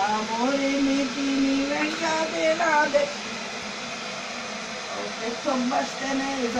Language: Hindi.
Amore mi dimmi venga de la de. Estos bastenes